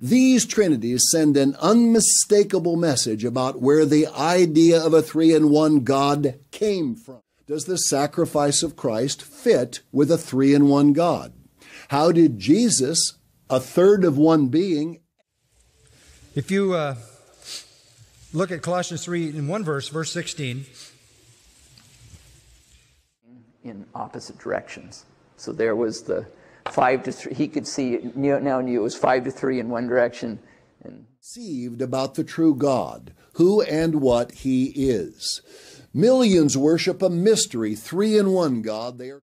These trinities send an unmistakable message about where the idea of a three in one God came from. Does the sacrifice of Christ fit with a three in one God? How did Jesus, a third of one being, If you uh, look at Colossians 3 in one verse, verse 16, in opposite directions. So there was the five to three. He could see now knew it was five to three in one direction, and deceived about the true God, who and what he is? Millions worship a mystery, three in one God. They are